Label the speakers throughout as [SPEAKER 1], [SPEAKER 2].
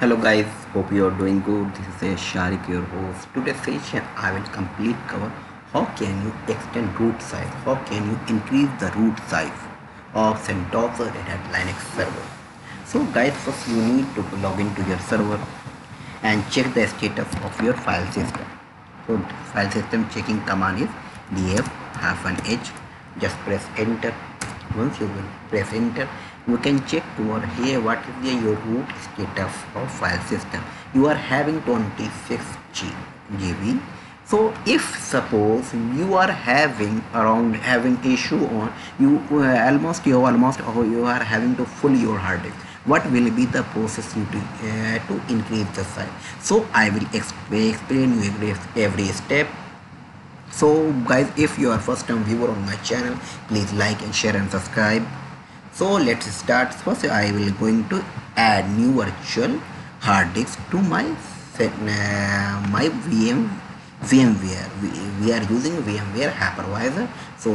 [SPEAKER 1] Hello guys, hope you are doing good. This is Sharik, your host. Today's session I will complete cover how can you extend root size, how can you increase the root size of CentOS Red Hat Linux server. So guys, first you need to log into your server and check the status of your file system. So file system checking command is df hyphen h. Just press enter. Once you will press enter, you can check over here what is the, your root status of file system. You are having 26 G, GB. So if suppose you are having around having issue on you uh, almost you almost or you are having to full your hard disk what will be the process you uh, to increase the size so i will exp- explain you every, every step so guys if you are first time viewer on my channel please like and share and subscribe so let's start. First i will going to add new virtual hard disk to my uh, my vm vmware we, we are using vmware hypervisor. So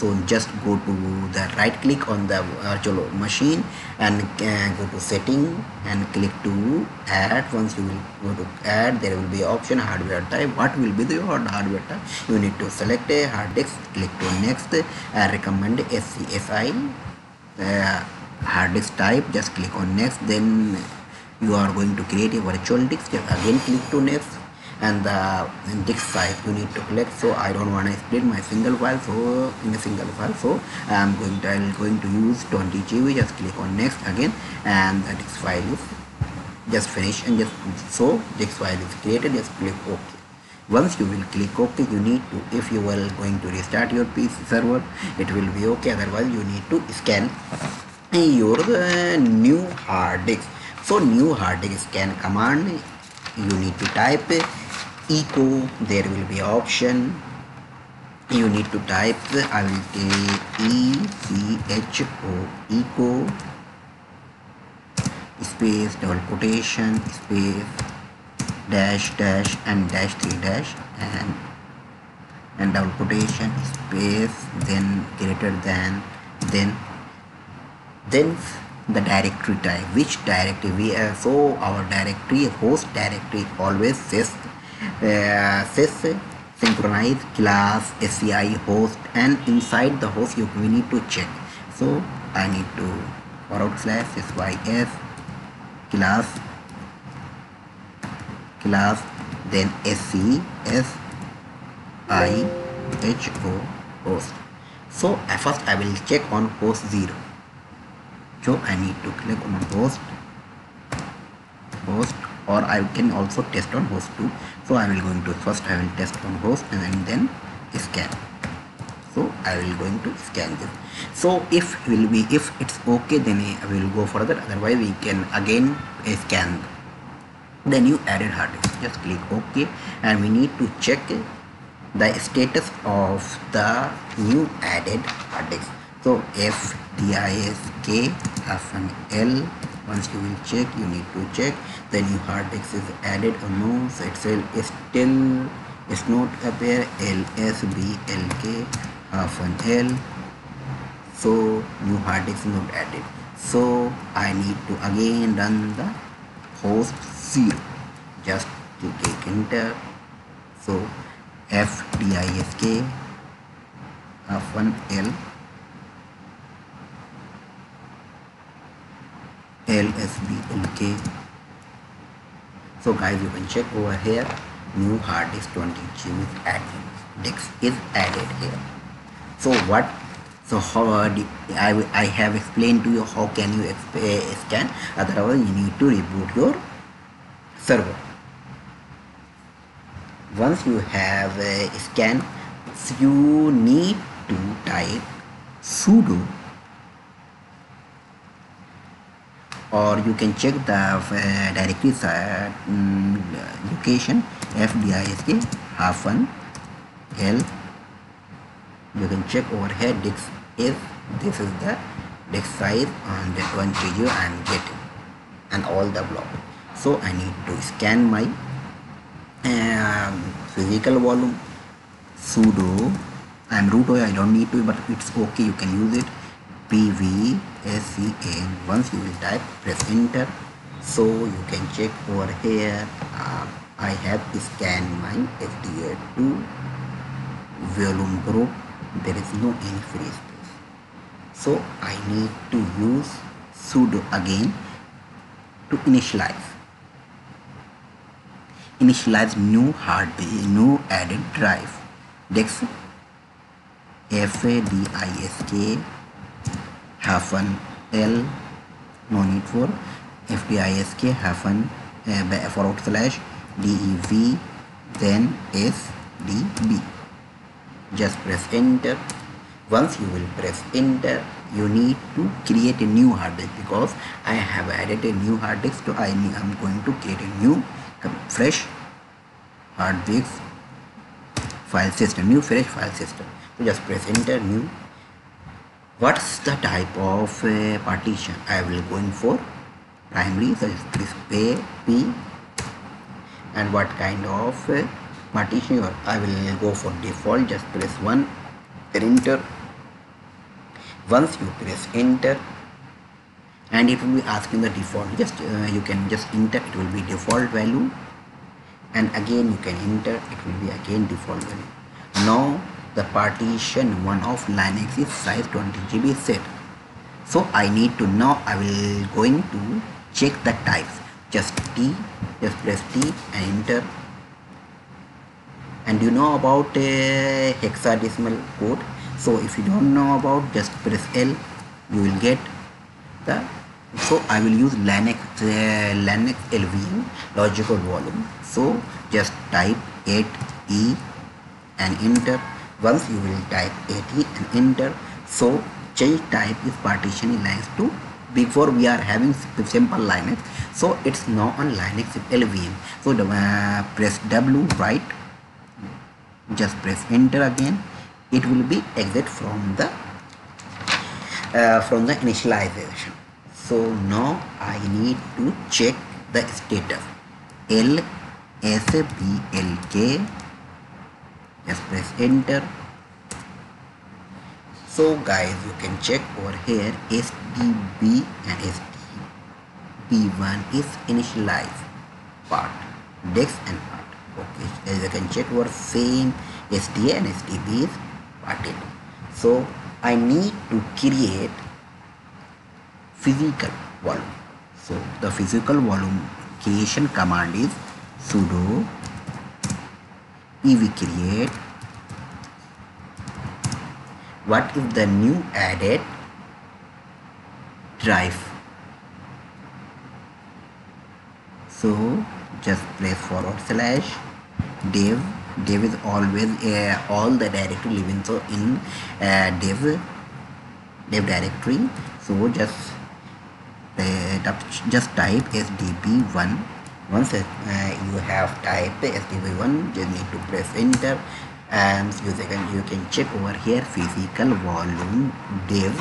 [SPEAKER 1] so just go to the right click on the virtual machine and uh, go to setting and click to add. Once you will go to add there will be option hardware type. What will be the hardware type? You need to select a hard disk click to next I recommend SCSI uh, hard disk type just click on next. Then you are going to create a virtual disk. Again click to next and the disk size you need to collect. So i don't want to split my single file. So in a single file. So i'm going to i'm going to use 20 gb just click on next again. And the file is just finish and just so disk file is created. Just click ok. Once you will click ok you need to if you are going to restart your pc server it will be okay otherwise you need to scan your uh, new hard disk. So new hard disk scan command you need to type echo there will be option. You need to type I will take E C H O echo space double quotation space dash dash and dash three dash and and double quotation space then greater than then then the directory type. Which directory? We are so our directory host directory always says says synchronize class sci host and inside the host you we need to check. So i need to forward slash sys class class then sc host. So first i will check on host 0 so I need to click on host host or I can also test on host 2 so I will going to first I will test on host and then scan. So I will going to scan this. So if will be if it's okay then I will go further. Otherwise we can again uh, scan. The new added hard disk. Just click ok. And we need to check the status of the new added hard disk. So f disk hyphen l once you will check you need to check. The new hard disk is added. Or no so it's still it's not appear lsblk hyphen l so new hard disk not added. So i need to again run the host 0 just to click enter. So f disk hyphen l lsblk so guys you can check over here. New hard disk 20 GB added disk is added here. So what? So how uh, I, I have explained to you how can you uh, scan. Otherwise you need to reboot your server. Once you have a scan you need to type sudo or you can check the uh, directory uh, location fdisk hyphen l. You can check over here disk if this is the disk size on that one video i am getting and all the block. So i need to scan my um, physical volume sudo i am root i don't need to but it's okay. You can use it pvscan once you will type press enter so you can check over here. Uh, I have scanned my SDA2 volume group. There is no any free space. So I need to use sudo again to initialize. Initialize new hard new added drive. Disk fadisk hyphen l no need for. Fdisk hyphen uh, forward slash dev then sdb just press enter. Once you will press enter you need to create a new hard disk because I have added a new hard disk so I am going to create a new fresh hard disk file system new fresh file system. So just press enter new what's the type of uh, partition I will going for? Primary so press P, P and what kind of uh, partition I will go for default just press 1 enter. Once you press enter and it will be asking the default just uh, you can just enter it will be default value. And again you can enter it will be again default value. Now the partition one of linux is size 20 gb set. So i need to now i will going to check the types. Just t just press t and enter. And you know about uh, hexadecimal code? So if you don't know about just press L you will get the so I will use Linux uh, Linux LVM logical volume. So just type 8e and enter once you will type 8e and enter so change type is partition Linux to before we are having simple Linux so it's now on Linux LVM so the uh, press W right just press enter again. It will be exit from the uh, from the initialization. So now I need to check the status. L S B L K just press enter. So guys you can check over here SDB and SDB1 is initialized part dex and part. Okay as you can check over same SDA and SDB is parted. So I need to create physical volume. So the physical volume creation command is sudo pv create. What if the new added drive? So just press forward slash dev. Dev is always uh, all the directory living so in uh, dev dev directory. So just uh, just type sdb1 once uh, you have typed sdb1 you need to press enter and you can you can check over here physical volume dev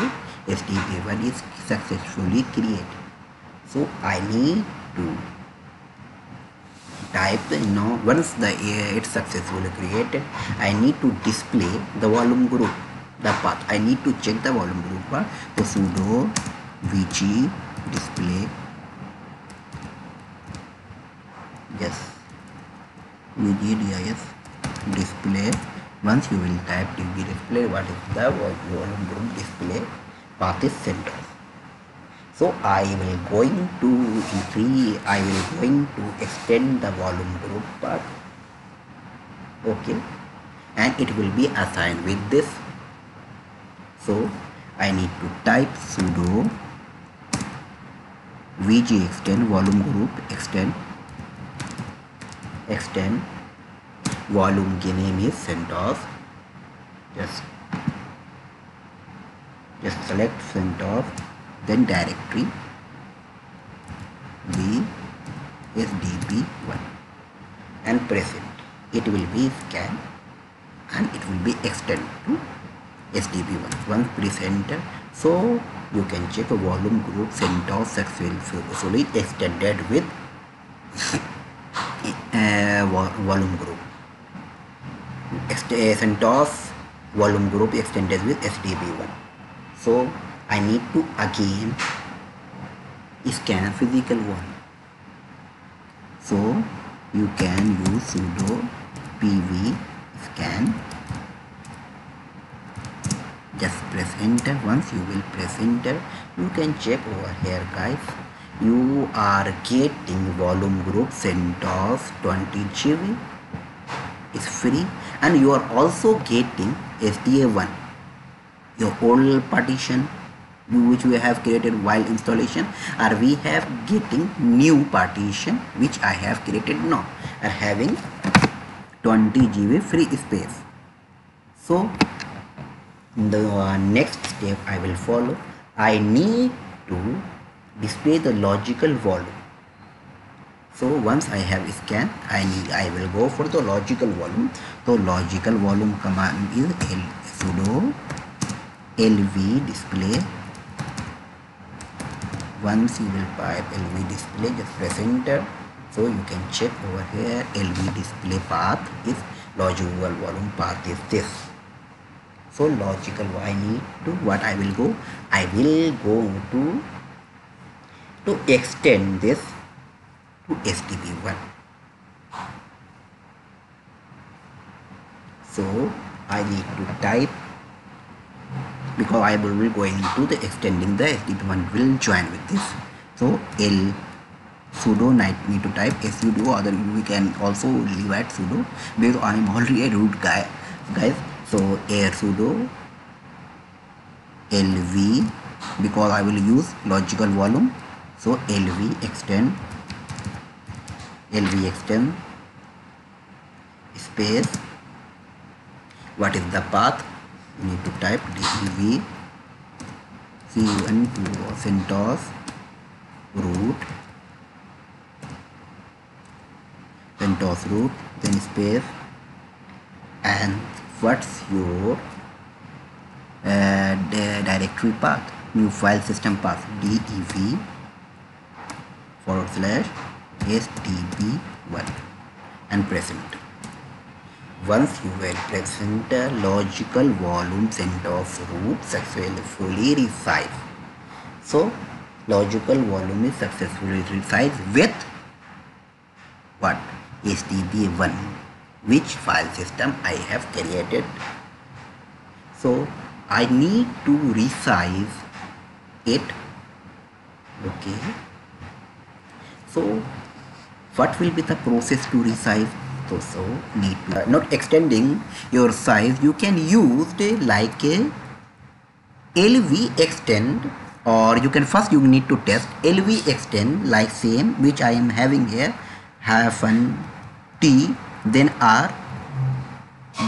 [SPEAKER 1] sdb1 is successfully created. So i need to type know once the uh, it's successfully created i need to display the volume group the path. I need to check the volume group part so sudo vg display yes. Vgdis display. Once you will type dv display what is the volume group display path is CentOS. So I will going to increase I will going to extend the volume group part. Okay. And it will be assigned with this. So I need to type sudo vg extend volume group extend extend volume name is CentOS just just select CentOS then directory b sdb1 and press it it will be scanned and it will be extended to sdb1 once press enter so you can check a volume group CentOS successfully extended with uh, volume group. CentOS volume group extended with sdb1 so I need to again scan physical one. So you can use sudo pv scan. Just press enter. Once you will press enter you can check over here guys you are getting volume group CentOS 20 GB is free. And you are also getting SDA1 your old partition which we have created while installation or we have getting new partition which I have created now are having 20 GB free space. So the uh, next step I will follow. I need to display the logical volume. So once I have scanned, I need I will go for the logical volume. So logical volume command is L, sudo lv display. Once you will type lv display just press enter. So you can check over here lv display path is logical volume path is this. So logical I need to what I will go? I will go to to extend this to SDB1 so I need to type because I will be going to the extending the SDB1 will join with this. So L sudo need to type sudo other we can also leave at sudo because I am already a root guy guys. So air sudo lv because I will use logical volume so lv extend lv extend space. What is the path? You need to type dlv c1 to CentOS root CentOS root then space. And what's your uh, directory path? New file system path dev forward slash sdb1 and press enter once you will press enter logical volume of root successfully resize. So logical volume is successfully resized with what? Sdb1 which file system I have created. So I need to resize it. Okay so what will be the process to resize? So, so need to, uh, not extending your size. You can use it like a LV extend or you can first you need to test LV extend like same which I am having here hyphen T then R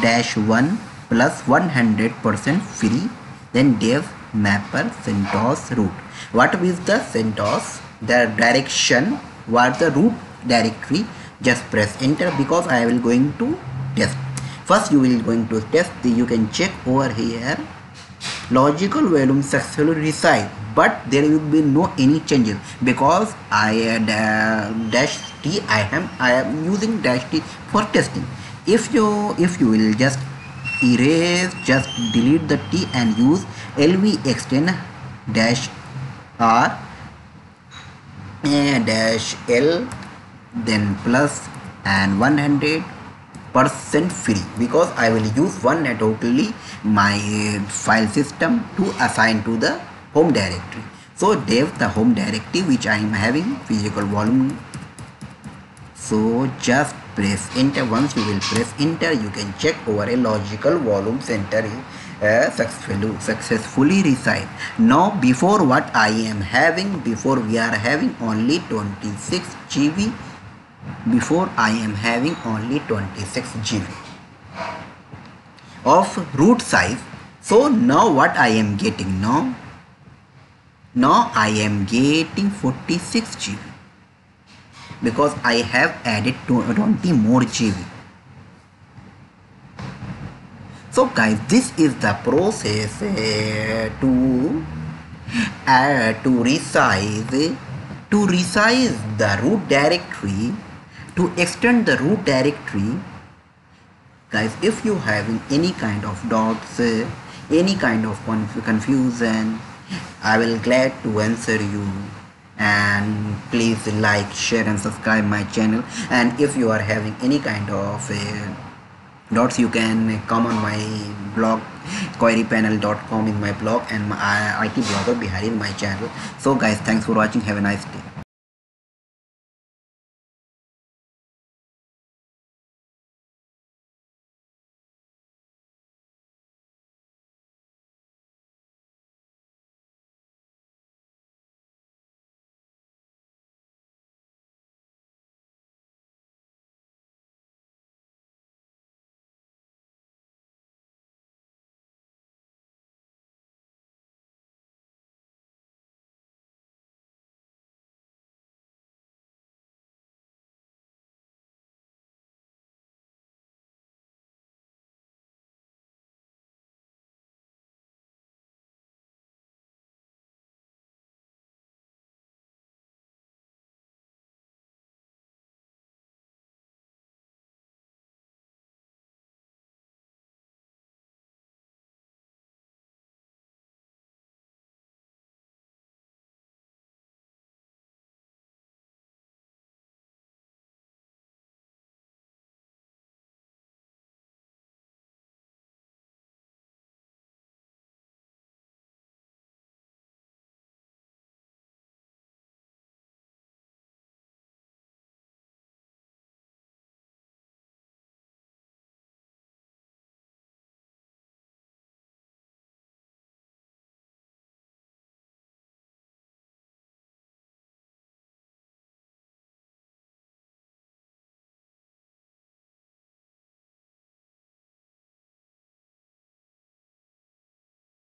[SPEAKER 1] dash 1 plus 100% free then dev mapper CentOS root what is the CentOS? The direction what the root directory? Just press enter because I will going to test. First you will going to test. You can check over here. Logical volume successfully resized but there will be no any changes because I uh, dash t I am I am using dash t for testing. If you if you will just erase just delete the t and use lv extend dash r uh, dash l then plus and 100 percent free. Because I will use one totally my file system to assign to the home directory. So dev the home directory which I am having physical volume. So just press enter. Once you will press enter you can check over a logical volume CentOS uh, successfully successfully now before what I am having before we are having only 26 GB before I am having only 26 GB of root size. So now what I am getting now? Now I am getting 46 GB because I have added 20 more GB so guys this is the process uh, to uh, to resize to resize the root directory to extend the root directory. Guys if you having any kind of doubts uh, any kind of conf confusion i will glad to answer you. And please like share and subscribe my channel. And if you are having any kind of uh, dots you can come on my blog querypanel.com in my blog and my IT blogger behind in my channel. So guys thanks for watching. Have a nice day